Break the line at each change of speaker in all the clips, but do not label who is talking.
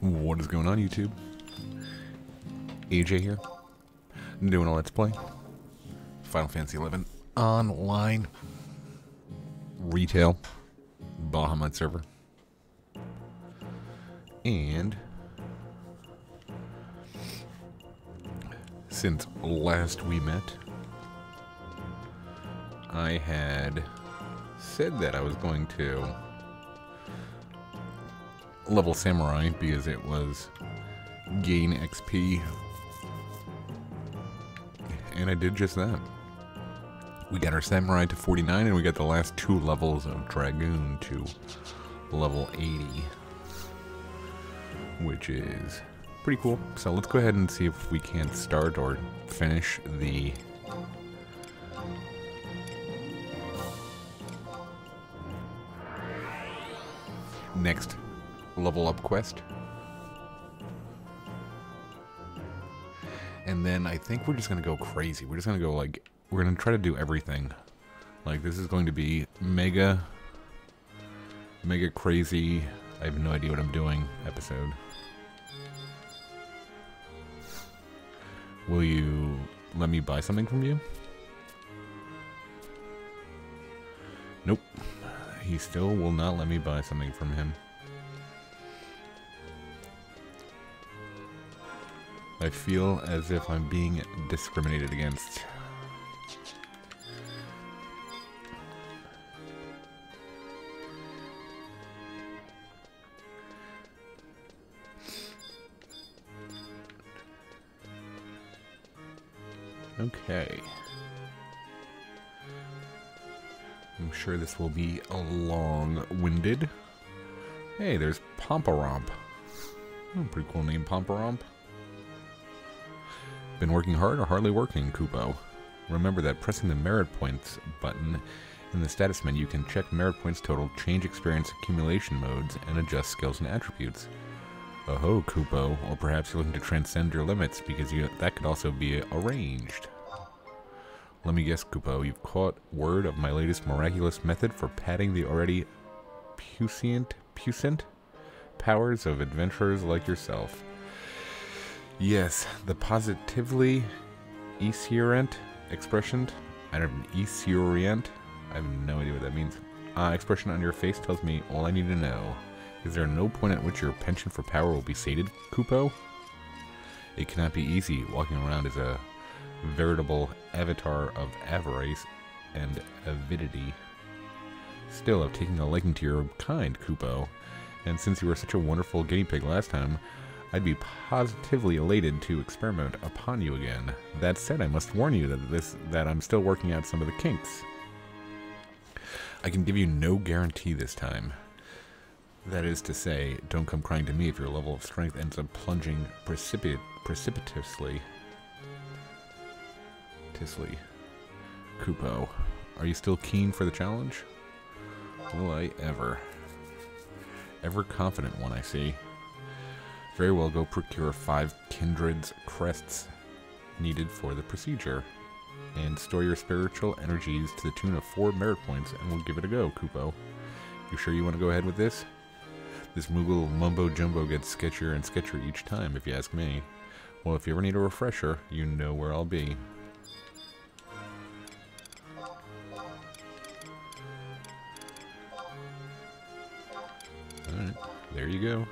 What is going on, YouTube? AJ here. doing a Let's Play. Final Fantasy XI online. Retail. Bahamut server. And since last we met, I had said that I was going to level samurai because it was gain XP. And I did just that. We got our samurai to 49 and we got the last two levels of dragoon to level 80. Which is pretty cool. So let's go ahead and see if we can start or finish the next level up quest. And then I think we're just going to go crazy. We're just going to go like, we're going to try to do everything. Like this is going to be mega, mega crazy, I have no idea what I'm doing episode. Will you let me buy something from you? Nope. He still will not let me buy something from him. I feel as if I'm being discriminated against. Okay. I'm sure this will be a long-winded. Hey, there's Pomparomp. Oh, hmm, pretty cool name, Pomparomp. Been working hard or hardly working, Kupo? Remember that pressing the merit points button in the status menu you can check merit points total, change experience accumulation modes, and adjust skills and attributes. Oh ho, Kupo, or perhaps you're looking to transcend your limits because you, that could also be arranged. Let me guess, Kupo, you've caught word of my latest miraculous method for padding the already puissant, puissant powers of adventurers like yourself. Yes, the positively esurient expression. I don't esurient. I have no idea what that means. Uh, expression on your face tells me all I need to know. Is there no point at which your penchant for power will be sated, Kupo? It cannot be easy walking around as a veritable avatar of avarice and avidity. Still, I've taken a liking to your kind, Kupo, and since you were such a wonderful guinea pig last time, I'd be positively elated to experiment upon you again. That said, I must warn you that this that I'm still working out some of the kinks. I can give you no guarantee this time. That is to say, don't come crying to me if your level of strength ends up plunging precipit precipitously. Tisley. Kupo, are you still keen for the challenge? Will I ever? Ever confident one, I see. Very well, go procure five Kindred's crests needed for the procedure. And store your spiritual energies to the tune of four merit points, and we'll give it a go, Kupo. You sure you want to go ahead with this? This Moogle mumbo jumbo gets sketchier and sketchier each time, if you ask me. Well, if you ever need a refresher, you know where I'll be. Alright, there you go.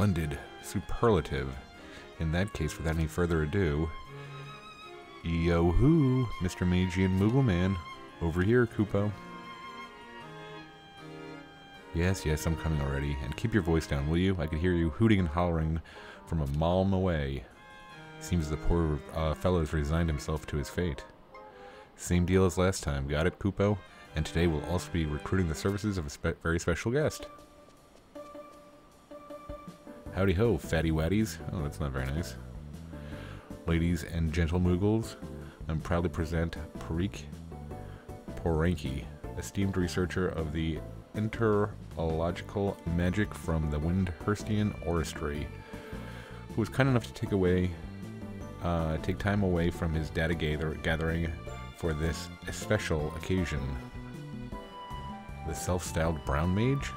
Splendid. Superlative. In that case, without any further ado, Yo-hoo, Mr. Magian Moogle Man. Over here, Kupo. Yes, yes, I'm coming already. And keep your voice down, will you? I could hear you hooting and hollering from a mile away. Seems the poor uh, fellow's resigned himself to his fate. Same deal as last time. Got it, Kupo? And today we'll also be recruiting the services of a spe very special guest. Howdy ho, fatty waddies. Oh, that's not very nice. Ladies and gentle moogles, I'm proud to present Parik Poranki, esteemed researcher of the enterological magic from the Windurstian Orrery, who was kind enough to take away, uh, take time away from his data gather gathering for this special occasion. The self-styled brown mage?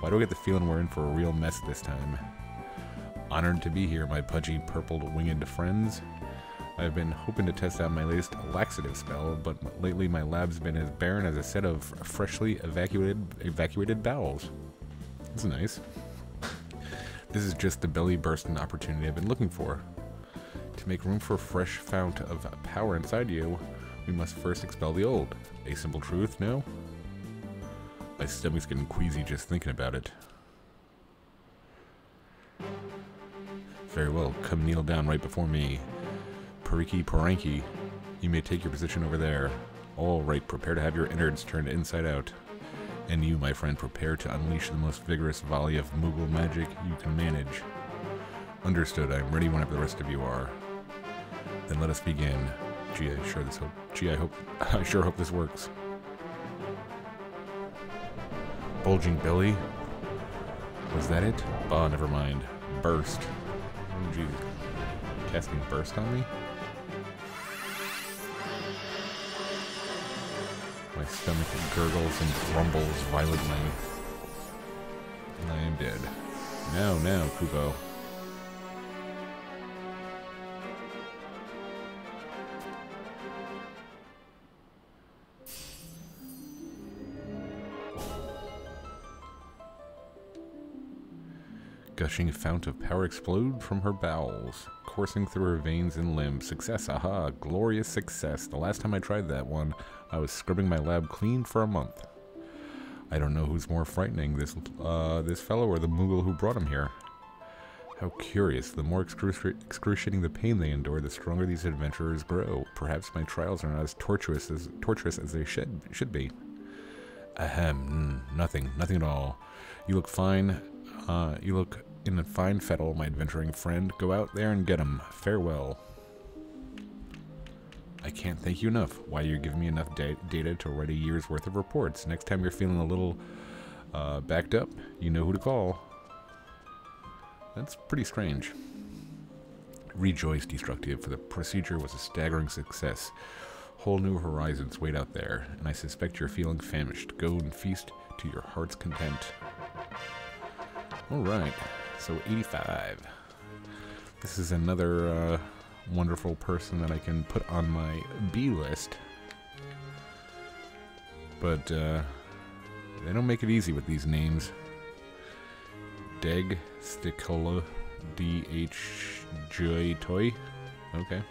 Why do I get the feeling we're in for a real mess this time? Honored to be here, my pudgy, purpled, winged friends. I've been hoping to test out my latest laxative spell, but lately my lab's been as barren as a set of freshly evacuated evacuated bowels. That's nice. This is just the belly bursting opportunity I've been looking for. To make room for a fresh fount of power inside you, we must first expel the old. A simple truth, no? My stomach's getting queasy just thinking about it. Very well, come kneel down right before me. Pariki Poranki, you may take your position over there. All right, prepare to have your innards turned inside out. And you, my friend, prepare to unleash the most vigorous volley of Moogle magic you can manage. Understood, I'm ready whenever the rest of you are. Then let us begin. Gee, I sure this hope gee I hope I sure hope this works. Bulging belly? Was that it? Bah, never mind. Burst. Jeez. Casting burst on me? My stomach gurgles and rumbles violently. And I am dead. Now, now, Kupo. Gushing fount of power explode from her bowels, coursing through her veins and limbs. Success, aha, glorious success. The last time I tried that one, I was scrubbing my lab clean for a month. I don't know who's more frightening, this uh, this fellow or the Moogle who brought him here. How curious. The more excruciating the pain they endure, the stronger these adventurers grow. Perhaps my trials are not as torturous as torturous as they should should be. Ahem, nothing, nothing at all. You look fine. Uh, you look in a fine fettle, my adventuring friend. Go out there and get him. Farewell. I can't thank you enough. Why you're giving me enough da data to write a year's worth of reports. Next time you're feeling a little uh, backed up, you know who to call. That's pretty strange. Rejoice, Destructive, for the procedure was a staggering success. Whole new horizons wait out there, and I suspect you're feeling famished. Go and feast to your heart's content. Alright. So 85. This is another uh, wonderful person that I can put on my B list. But uh, they don't make it easy with these names. Deg Sticola D H Joy Toy. Okay.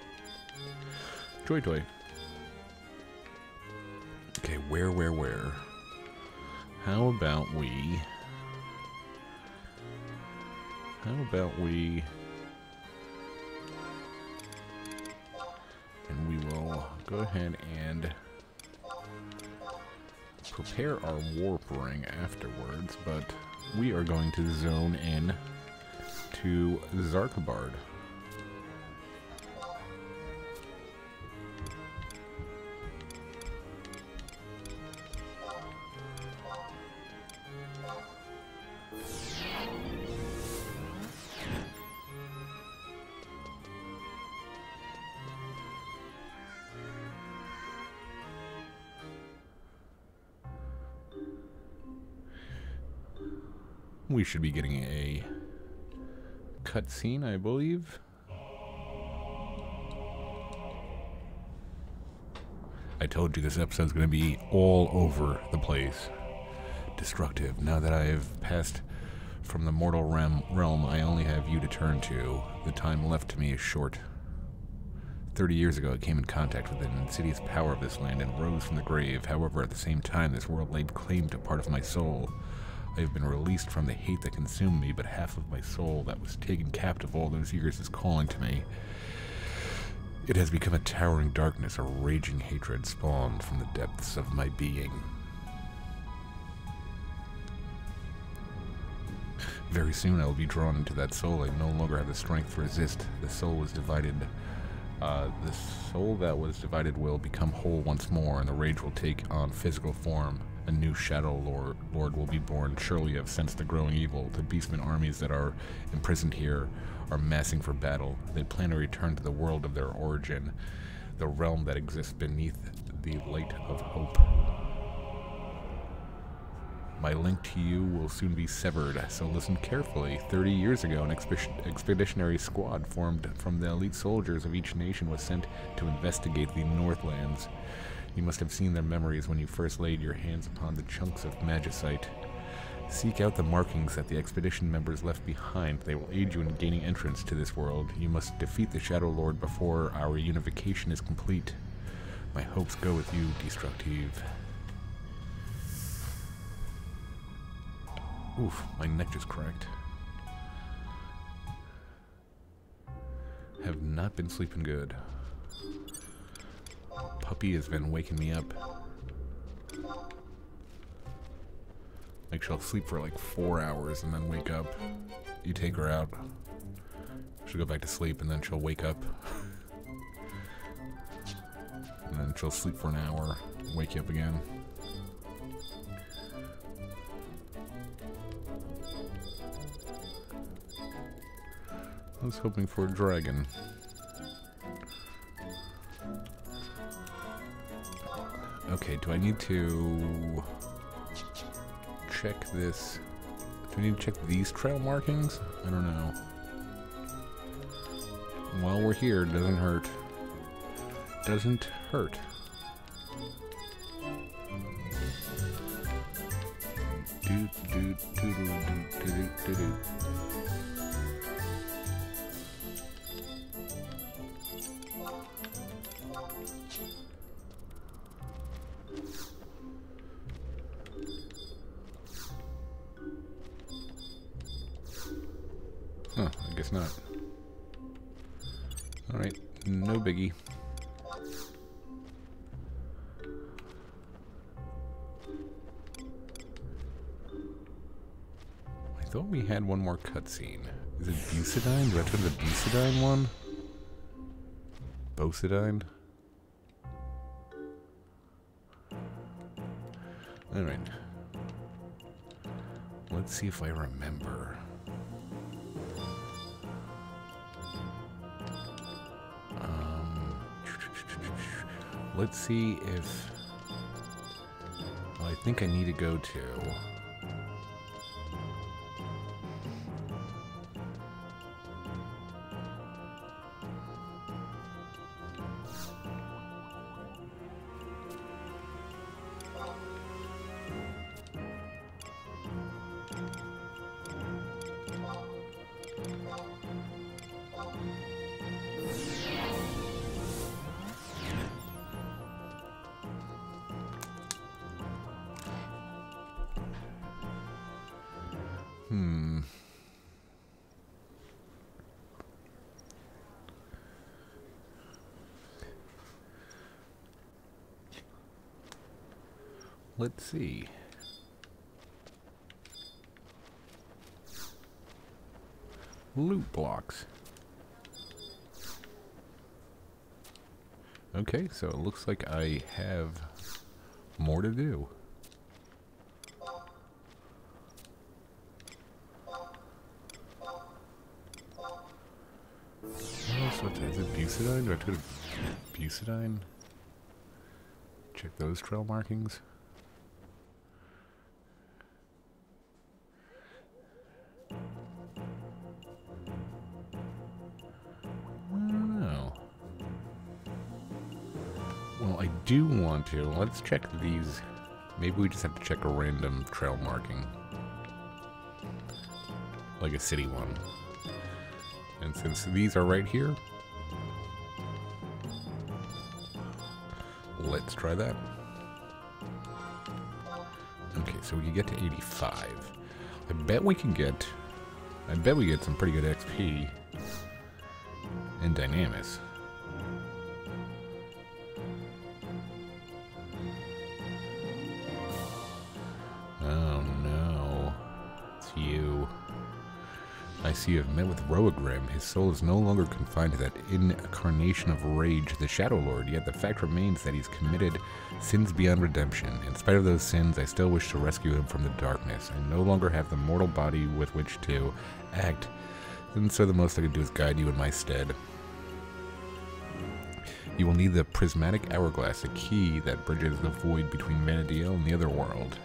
Joy Toy. Okay, where, where, where? How about we how about we... And we will go ahead and prepare our warp ring afterwards, but we are going to zone in to Xarcabard. Should be getting a cutscene, I believe. I told you this episode's going to be all over the place. Destructive. Now that I've passed from the mortal realm, realm, I only have you to turn to. The time left to me is short. Thirty years ago, I came in contact with the insidious power of this land and rose from the grave. However, at the same time, this world laid claim to part of my soul. I have been released from the hate that consumed me, but half of my soul that was taken captive all those years is calling to me. It has become a towering darkness, a raging hatred spawned from the depths of my being. Very soon I will be drawn into that soul. I no longer have the strength to resist. The soul was divided. Uh, the soul that was divided will become whole once more, and the rage will take on physical form. A new Shadow Lord, Lord will be born. Surely have sensed the growing evil. The beastmen armies that are imprisoned here are massing for battle. They plan to return to the world of their origin, the realm that exists beneath the light of hope. My link to you will soon be severed, so listen carefully. Thirty years ago, an expeditionary squad formed from the elite soldiers of each nation was sent to investigate the Northlands. You must have seen their memories when you first laid your hands upon the chunks of magicite. Seek out the markings that the expedition members left behind. They will aid you in gaining entrance to this world. You must defeat the Shadow Lord before our unification is complete. My hopes go with you, Destructive. Oof, my neck just cracked. Have not been sleeping good. Puppy has been waking me up. Like she'll sleep for like four hours and then wake up. You take her out. She'll go back to sleep and then she'll wake up. and then she'll sleep for an hour, wake you up again. I was hoping for a dragon. Okay, do I need to check this? Do I need to check these trail markings? I don't know. While we're here, doesn't hurt. Doesn't hurt. Do do do do do do do do. More cutscene. Is it Beaucedine? Do I turn the Beaucedine one? Beaucedine? Alright. Let's see if I remember. Um, let's see if... Well, I think I need to go to... Let's see. Loot blocks. Okay, so it looks like I have more to do. Oh, is it Beaucedine? Do I have to go to? Check those trail markings. Do want to, let's check these. Maybe we just have to check a random trail marking. Like a city one. And since these are right here, let's try that. Okay, so we can get to 85. I bet we can get, I bet we get some pretty good XP in Dynamis. You have met with Raogrimm. His soul is no longer confined to that incarnation of rage, the Shadow Lord, yet the fact remains that he's committed sins beyond redemption. In spite of those sins, I still wish to rescue him from the darkness. I no longer have the mortal body with which to act, and so the most I can do is guide you in my stead. You will need the prismatic hourglass, a key that bridges the void between Vana'diel and the other world.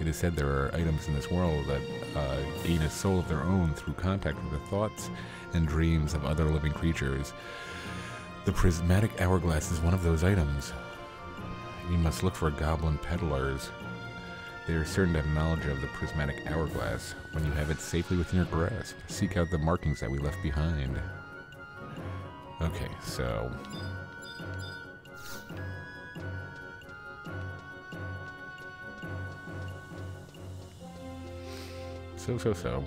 It is said there are items in this world that uh, gain a soul of their own through contact with the thoughts and dreams of other living creatures. The prismatic hourglass is one of those items. You must look for goblin peddlers. They are certain to have knowledge of the prismatic hourglass. When you have it safely within your grasp, seek out the markings that we left behind. Okay, so So, so, so.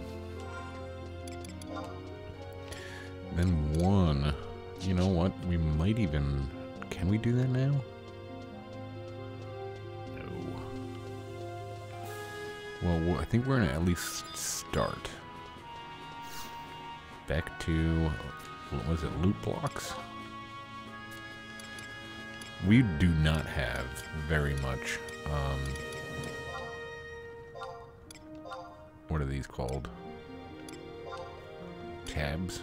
Then one. You know what? We might even... Can we do that now? No. Well, I think we're going to at least start. Back to... What was it? Loot blocks? We do not have very much. Um, what are these called? Tabs?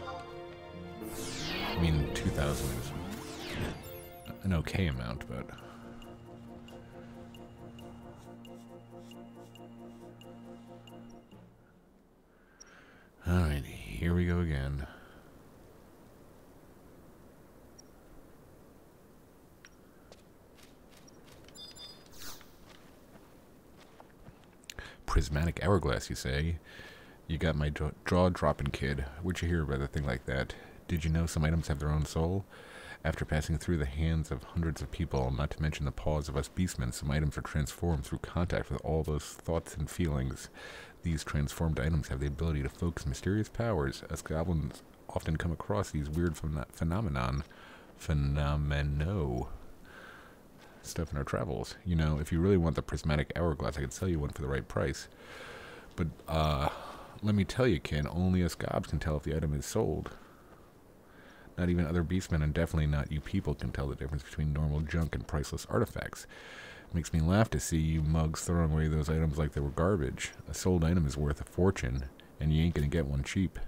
I mean, 2,000 is an okay amount, but... hourglass, you say? You got my jaw dropping kid. Where'd you hear about a thing like that? Did you know some items have their own soul? After passing through the hands of hundreds of people, not to mention the paws of us beastmen, some items are transformed through contact with all those thoughts and feelings. These transformed items have the ability to focus mysterious powers. Us goblins often come across these weird phen phenomenon. Phenomeno stuff in our travels. You know, if you really want the prismatic hourglass, I could sell you one for the right price. But uh, let me tell you, Ken, only us gobs can tell if the item is sold. Not even other beastmen, and definitely not you people, can tell the difference between normal junk and priceless artifacts. It makes me laugh to see you mugs throwing away those items like they were garbage. A sold item is worth a fortune, and you ain't gonna get one cheap.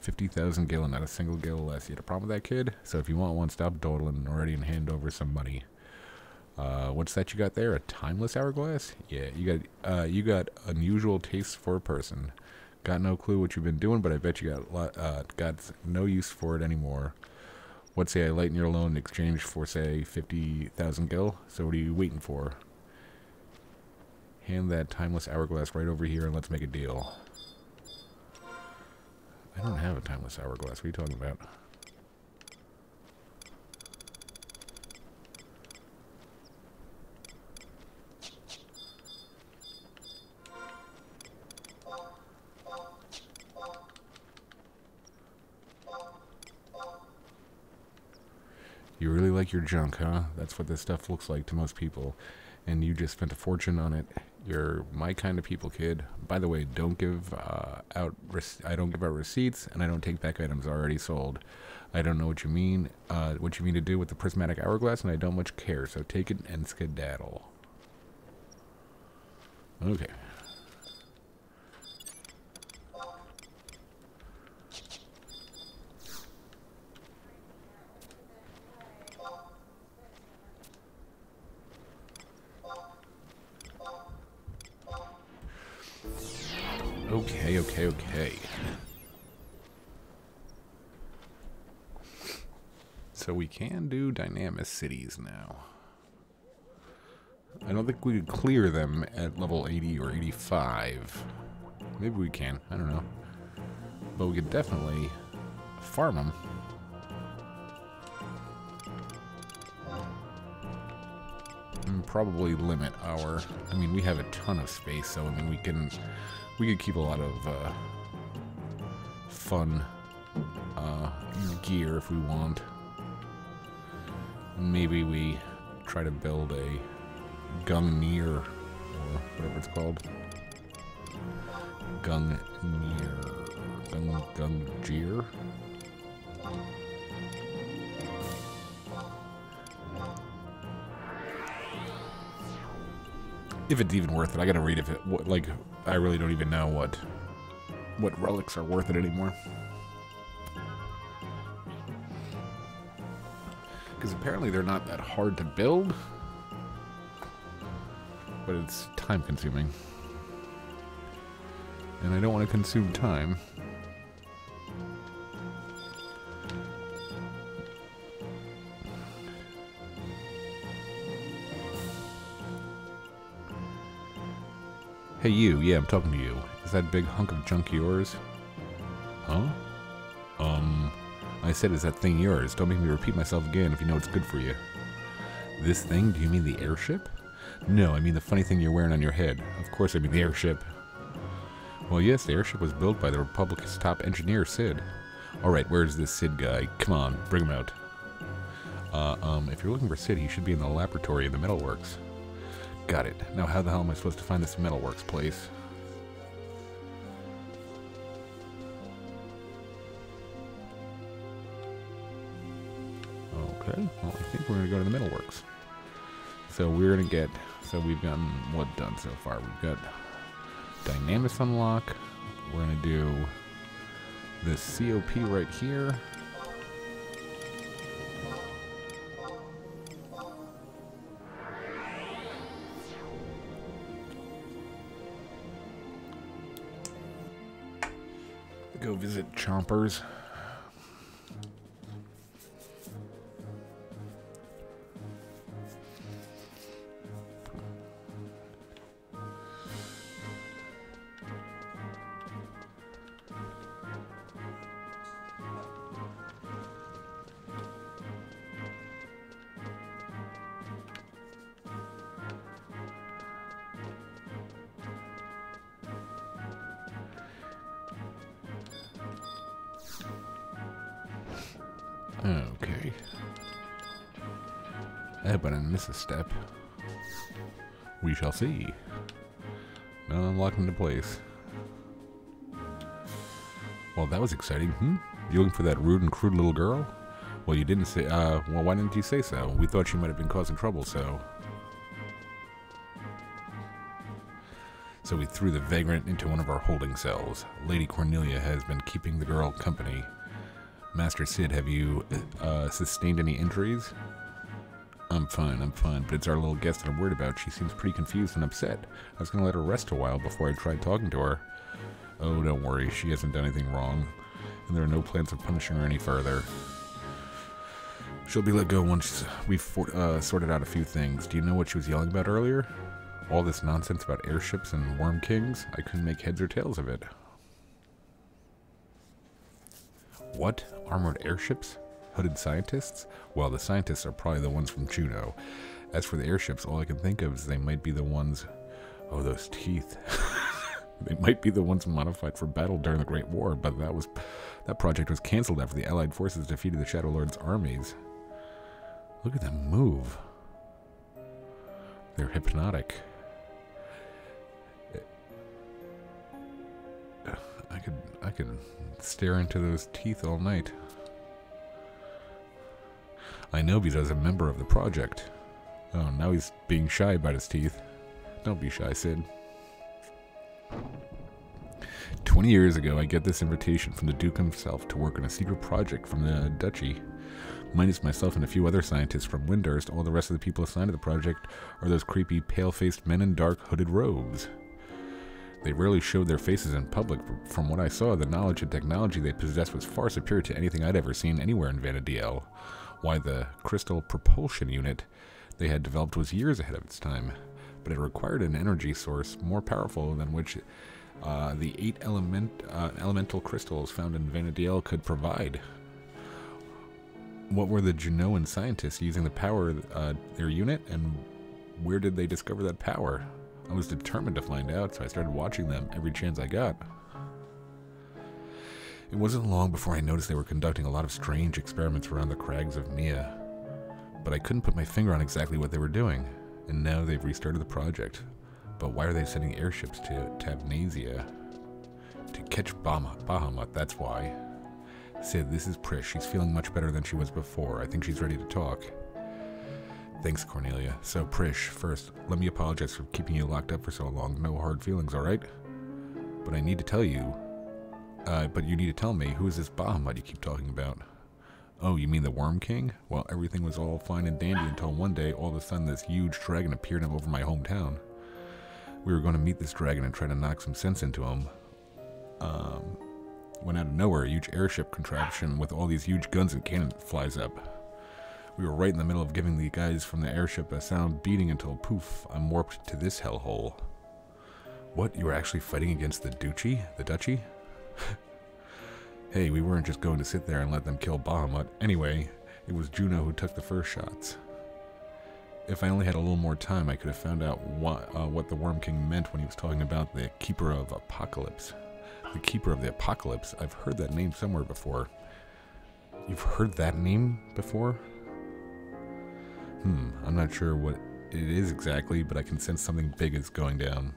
50,000 gil, and not a single gil less. You had a problem with that, kid? So if you want one, stop dawdling already and hand over some money. Uh, what's that you got there? A timeless hourglass? Yeah, you got uh, you got unusual taste for a person. Got no clue what you've been doing, but I bet you got lot, uh, got no use for it anymore. What say I lighten your loan in exchange for say fifty thousand gil? So what are you waiting for? Hand that timeless hourglass right over here and let's make a deal. I don't have a timeless hourglass. What are you talking about? You really like your junk, huh? That's what this stuff looks like to most people. And you just spent a fortune on it. You're my kind of people, kid. By the way, don't give uh, out. I don't give out receipts, and I don't take back items already sold. I don't know what you mean, uh, what you mean to do with the prismatic hourglass, and I don't much care. So take it and skedaddle. Okay. Okay, okay, okay. So we can do Dynamis cities now. I don't think we could clear them at level 80 or 85. Maybe we can, I don't know. But we could definitely farm them. And probably limit our... I mean, we have a ton of space, so I mean, we can we could keep a lot of uh, fun uh, gear if we want. Maybe we try to build a Gungnir, or whatever it's called. Gungnir. Gung, Gungnir? If it's even worth it. I gotta read if it like I really don't even know what what relics are worth it anymore. Because apparently they're not that hard to build. But it's time consuming. And I don't want to consume time. Hey you, yeah, I'm talking to you. Is that big hunk of junk yours? Huh? Um, I said, is that thing yours? Don't make me repeat myself again if you know it's good for you. This thing? Do you mean the airship? No, I mean the funny thing you're wearing on your head. Of course I mean the airship. Well, yes, the airship was built by the Republic's top engineer, Sid. Alright, where's this Sid guy? Come on, bring him out. Uh, um, if you're looking for Sid, he should be in the laboratory in the metalworks. Got it. Now how the hell am I supposed to find this metalworks place? Okay, well I think we're to go to the metalworks. So we're to get, so we've gotten what done so far? We've got Dynamis unlock. We're to do this COP right here. Go visit Chompers. But I miss a step. We shall see. Now I'm locked into place. Well, that was exciting. Hmm? You looking for that rude and crude little girl? Well, you didn't say, uh, well, why didn't you say so? We thought she might have been causing trouble, so... So we threw the vagrant into one of our holding cells. Lady Cornelia has been keeping the girl company. Master Sid, have you uh, sustained any injuries? I'm fine, I'm fine, but it's our little guest that I'm worried about. She seems pretty confused and upset. I was going to let her rest a while before I tried talking to her. Oh, don't worry, she hasn't done anything wrong, and there are no plans of punishing her any further. She'll be let go once we've uh, sorted out a few things. Do you know what she was yelling about earlier? All this nonsense about airships and worm kings? I couldn't make heads or tails of it. What? Armored airships? Hooded scientists? Well, the scientists are probably the ones from Jeuno. As for the airships, all I can think of is they might be the ones... Oh, those teeth. they might be the ones modified for battle during the Great War, but that was that project was cancelled after the Allied forces defeated the Shadow Lord's armies. Look at them move. They're hypnotic. I could I could stare into those teeth all night. I know because I was a member of the project. Oh, now he's being shy about his teeth. Don't be shy, Sid. 20 years ago, I get this invitation from the Duke himself to work on a secret project from the Duchy. Minus myself and a few other scientists from Windurst, all the rest of the people assigned to the project are those creepy, pale-faced men in dark, hooded robes. They rarely showed their faces in public, but from what I saw, the knowledge and technology they possessed was far superior to anything I'd ever seen anywhere in Vana'diel. Why, the crystal propulsion unit they had developed was years ahead of its time, but it required an energy source more powerful than which uh, the eight element, uh, elemental crystals found in Vana'diel could provide. What were the Jeunoan scientists using the power uh, their unit, and where did they discover that power? I was determined to find out, so I started watching them every chance I got. It wasn't long before I noticed they were conducting a lot of strange experiments around the crags of Mea. But I couldn't put my finger on exactly what they were doing, and now they've restarted the project. But why are they sending airships to Tavnazia? To catch Bahamut, that's why. Sid, this is Prish. She's feeling much better than she was before. I think she's ready to talk. Thanks, Cornelia. So, Prish, first, let me apologize for keeping you locked up for so long. No hard feelings, alright? But I need to tell you. Uh, but you need to tell me, who is this Bahamut you keep talking about? Oh, you mean the Worm King? Well, everything was all fine and dandy until one day, all of a sudden, this huge dragon appeared over my hometown. We were going to meet this dragon and try to knock some sense into him. Um, when out of nowhere, a huge airship contraption with all these huge guns and cannons flies up. We were right in the middle of giving the guys from the airship a sound beating until poof, I'm warped to this hellhole. What? You were actually fighting against the Duchy? The Duchy? hey, we weren't just going to sit there and let them kill Bahamut. Anyway, it was Jeuno who took the first shots. If I only had a little more time, I could have found out what, uh, what the Worm King meant when he was talking about the Keeper of Apocalypse. The Keeper of the Apocalypse. I've heard that name somewhere before. You've heard that name before? Hmm, I'm not sure what it is exactly, but I can sense something big is going down.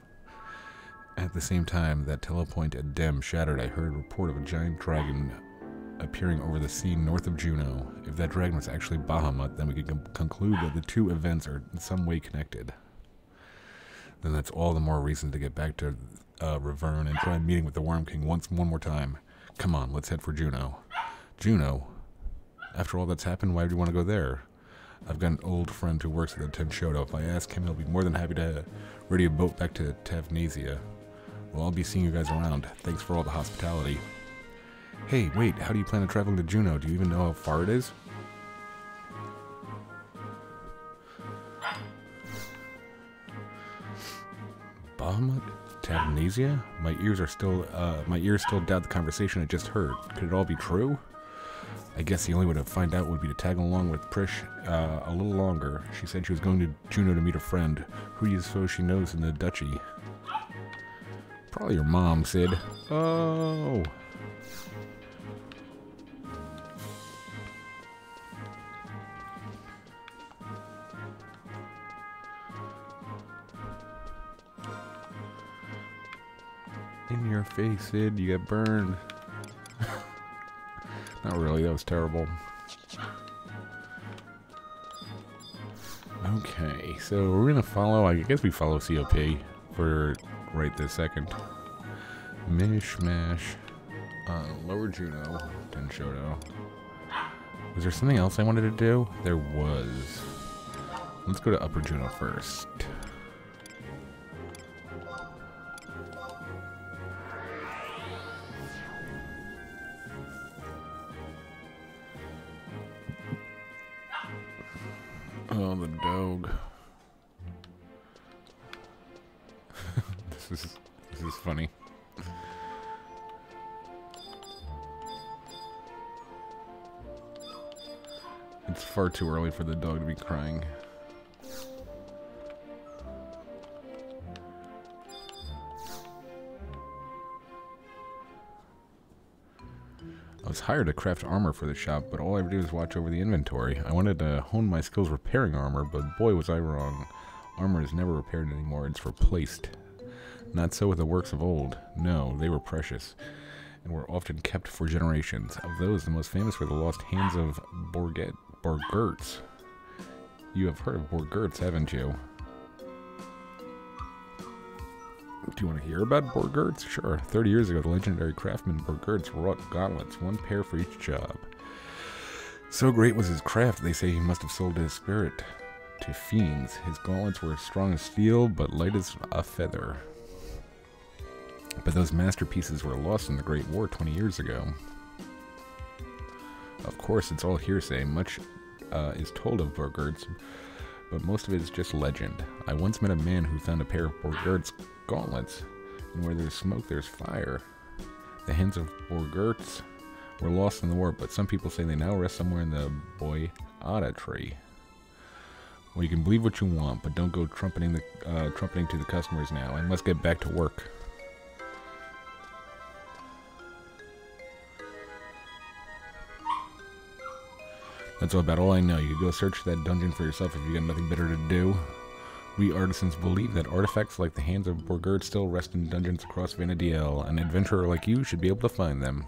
At the same time, that telepoint at Dem shattered, I heard a report of a giant dragon appearing over the scene north of Jeuno. If that dragon was actually Bahamut, then we could com conclude that the two events are in some way connected. Then that's all the more reason to get back to uh, Riverne and try meeting with the Worm King once one more time. Come on, let's head for Jeuno. Jeuno? After all that's happened, why do you want to go there? I've got an old friend who works at the Tenshodo. If I ask him, he'll be more than happy to ready a boat back to Tavnazia. Well, I'll be seeing you guys around. Thanks for all the hospitality. Hey, wait, how do you plan on traveling to Jeuno? Do you even know how far it is? Bahamut? Tavnazia? My ears are still, uh, my ears still doubt the conversation I just heard. Could it all be true? I guess the only way to find out would be to tag along with Prish uh, a little longer. She said she was going to Jeuno to meet a friend. Who do you suppose she knows in the duchy? Probably your mom, Sid. Oh. In your face, Sid. You got burned. Not really, that was terrible. Okay, so we're gonna follow, I guess we follow COP for right this second. Mishmash. Uh, Lower Jeuno, Tenshodo. Was there something else I wanted to do? There was. Let's go to Upper Jeuno first. This is this is funny. It's far too early for the dog to be crying. I was hired to craft armor for the shop, but all I do is watch over the inventory. I wanted to hone my skills repairing armor, but boy was I wrong. Armor is never repaired anymore, it's replaced. Not so with the works of old. No, they were precious, and were often kept for generations. Of those, the most famous were the lost hands of Borget, Borghertz. You have heard of Borghertz, haven't you? Do you want to hear about Borghertz? Sure. 30 years ago, the legendary craftsman Borghertz wrought gauntlets, one pair for each job. So great was his craft, they say he must have sold his spirit to fiends. His gauntlets were as strong as steel, but light as a feather. But those masterpieces were lost in the Great War 20 years ago. Of course, it's all hearsay. Much uh, is told of Borghertz, but most of it is just legend. I once met a man who found a pair of Borghertz gauntlets, and where there's smoke, there's fire. The hands of Borghertz were lost in the war, but some people say they now rest somewhere in the Boyahda tree. Well, you can believe what you want, but don't go trumpeting the uh, trumpeting to the customers now. I must get back to work. That's about all I know. You go search that dungeon for yourself if you got nothing better to do. We artisans believe that artifacts like the hands of Borghertz still rest in dungeons across Vana'diel. An adventurer like you should be able to find them.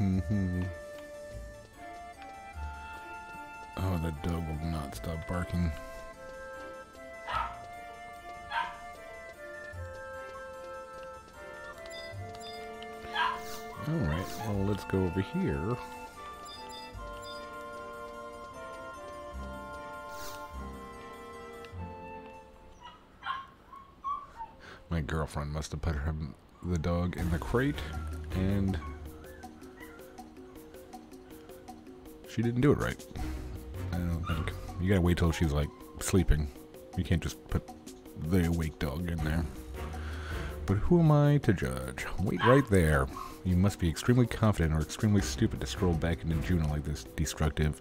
Mm-hmm. oh, that dog will not stop barking. Alright, well, let's go over here. My girlfriend must have put her, the dog in the crate, and she didn't do it right. I don't think. You gotta wait till she's like sleeping. You can't just put the awake dog in there. But who am I to judge? Wait right there. You must be extremely confident or extremely stupid to stroll back into Jeuno like this, destructive.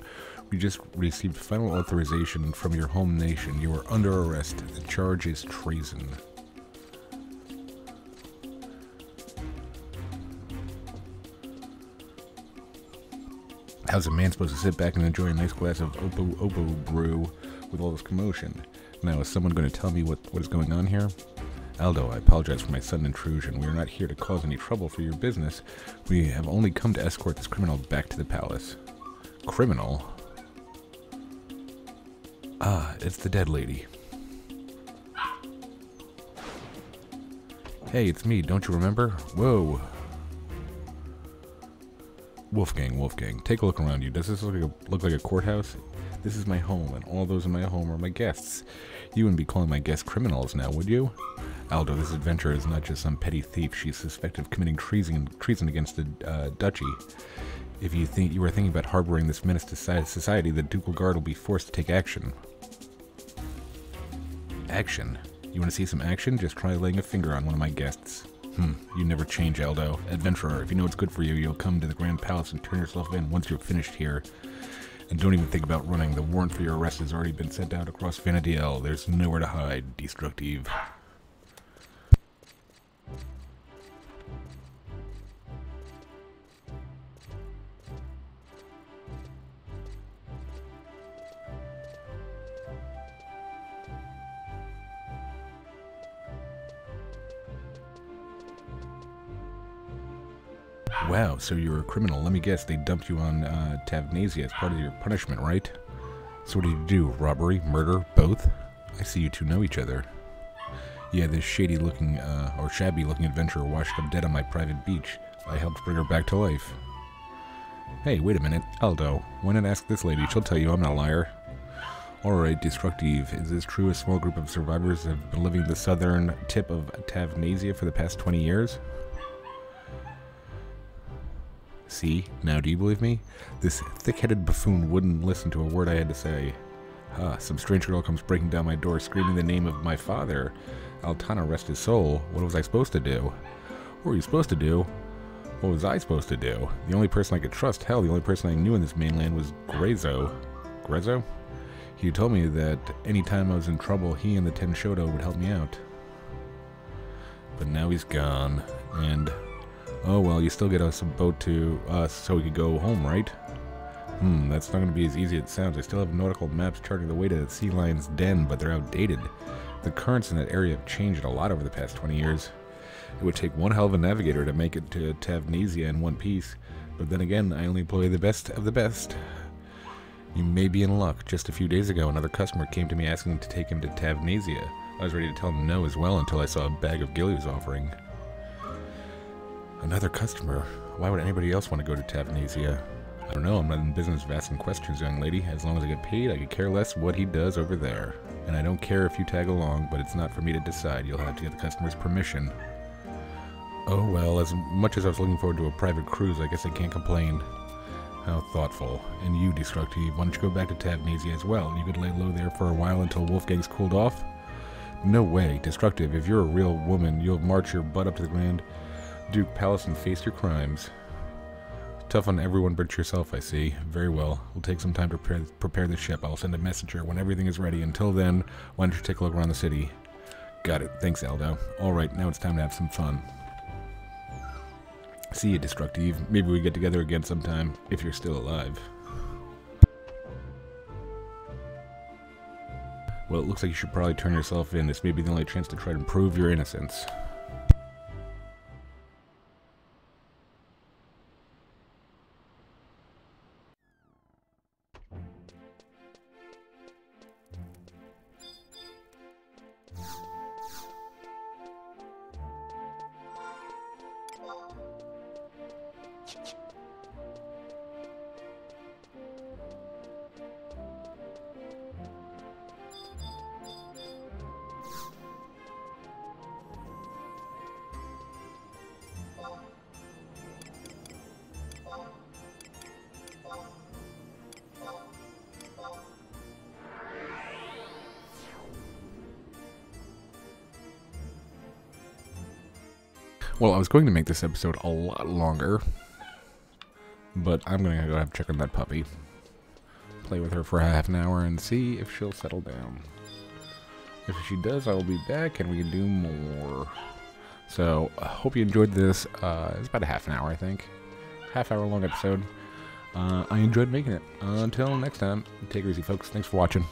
We just received final authorization from your home nation. You are under arrest. The charge is treason. How's a man supposed to sit back and enjoy a nice glass of Opo Opo brew with all this commotion? Now, is someone going to tell me what, what is going on here? Aldo, I apologize for my sudden intrusion. We are not here to cause any trouble for your business. We have only come to escort this criminal back to the palace. Criminal? Ah, it's the dead lady. Hey, it's me, don't you remember? Whoa. Wolfgang, Wolfgang, take a look around you. Does this look like a, look like a courthouse? This is my home, and all those in my home are my guests. You wouldn't be calling my guests criminals now, would you? Aldo, this adventurer is not just some petty thief. She's suspected of committing treason, treason against the uh, duchy. If you think you are thinking about harboring this menace to society, the ducal guard will be forced to take action. Action? You want to see some action? Just try laying a finger on one of my guests. Hmm, you never change, Aldo. Adventurer, if you know what's good for you, you'll come to the Grand Palace and turn yourself in once you're finished here. And don't even think about running. The warrant for your arrest has already been sent out across Vana'diel. There's nowhere to hide, Destructive. Wow, so you're a criminal. Let me guess, they dumped you on uh, Tavnazia as part of your punishment, right? So what did you do? Robbery? Murder? Both? I see you two know each other. Yeah, this shady-looking, uh, or shabby-looking adventurer washed up dead on my private beach. I helped bring her back to life. Hey, wait a minute. Aldo, why not ask this lady? She'll tell you I'm not a liar. Alright, Destructive, is this true a small group of survivors have been living the southern tip of Tavnazia for the past 20 years? See, now do you believe me? This thick-headed buffoon wouldn't listen to a word I had to say. Ah, some strange girl comes breaking down my door screaming the name of my father. Altana rest his soul. What was I supposed to do? What were you supposed to do? What was I supposed to do? The only person I could trust, hell, the only person I knew in this mainland was Grezzo. Grezzo? He told me that any time I was in trouble, he and the Tenshodo would help me out. But now he's gone, and Oh, well, you still get us a boat to us so we could go home, right? Hmm, that's not going to be as easy as it sounds. I still have nautical maps charting the way to the sea lion's den, but they're outdated. The currents in that area have changed a lot over the past 20 years. It would take one hell of a navigator to make it to Tavnazia in one piece, but then again, I only employ the best of the best. You may be in luck. Just a few days ago, another customer came to me asking to take him to Tavnazia. I was ready to tell him no as well until I saw a bag of gilly was offering. Another customer? Why would anybody else want to go to Tavnazia? I don't know, I'm not in business of asking questions, young lady. As long as I get paid, I could care less what he does over there. And I don't care if you tag along, but it's not for me to decide. You'll have to get the customer's permission. Oh well, as much as I was looking forward to a private cruise, I guess I can't complain. How thoughtful. And you, Destructive, why don't you go back to Tavnazia as well? You could lay low there for a while until Wolfgang's cooled off? No way, Destructive. If you're a real woman, you'll march your butt up to the Grand Duke Palace and face your crimes. Tough on everyone but yourself, I see. Very well. We'll take some time to prepare, prepare the ship. I'll send a messenger when everything is ready. Until then, why don't you take a look around the city? Got it. Thanks, Aldo. Alright, now it's time to have some fun. See you, Destructive. Maybe we get together again sometime, if you're still alive. Well, it looks like you should probably turn yourself in. This may be the only chance to try to prove your innocence. Well, I was going to make this episode a lot longer, but I'm going to go have check on that puppy. Play with her for half an hour and see if she'll settle down. If she does, I will be back and we can do more. So, I hope you enjoyed this. Uh, it's about a half an hour, I think. Half hour long episode. Uh, I enjoyed making it. Until next time, take it easy, folks. Thanks for watching.